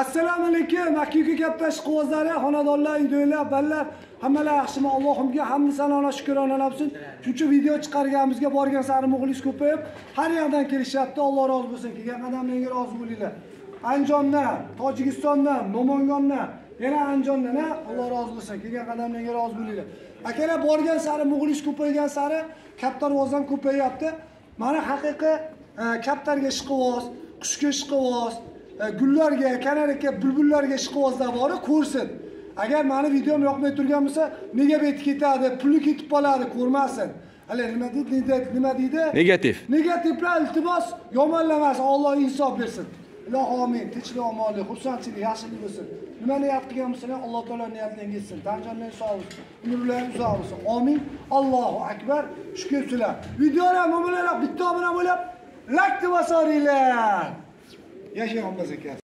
assalomu alaykum haqiqiy gapda ishqibozlari xonadonlar uydagilar ballar hammalar yaxshimi? Allohimga hamdu sanolar shukrona bo'lsin shuncha video chiqarganimizga borgan sari muxlis ko'payib har yoqdan kelishyapti. Alloh rozi bo'lsin. Kelgan qadamlaringga rozi bo'linglar. Andijondan tojikistondan mo'mongondan yana andijondan a alloh rozi bo'lsin. Kelgan qadamlaringga rozi bo'linglar. Akalar borgan sari muxlis ko'paygan sari katta rivoj ham ko'payyapti mana haqiqiy e, kaptarga ishqiboz qushga ishqiboz gullarga kanaraka bulbullarga ishqibozlar bor ko'rsin. Agar mani videom yoqmay turgan bo'lsa nega beti ketadi puli ketib qoladi ko'rmasin. Hali nima deydi nima deydi- Negativ. negativlar iltimos yomonlamas Alloh insof bersin. Ilohi omin tinchlik omonlik xursandchilik yaxshilik bo'lsin. Nima niyat qilgan bo'lsalar alloh taolo niyatlaringiz yetsin tan jonlaring sog' bo'lsin umrlaring uzoq bo'lsin. Omin allohu akbar. Shukur sizlar videolar mo'minalar bitta obuna bo'lib layk deb E as geombas aqui?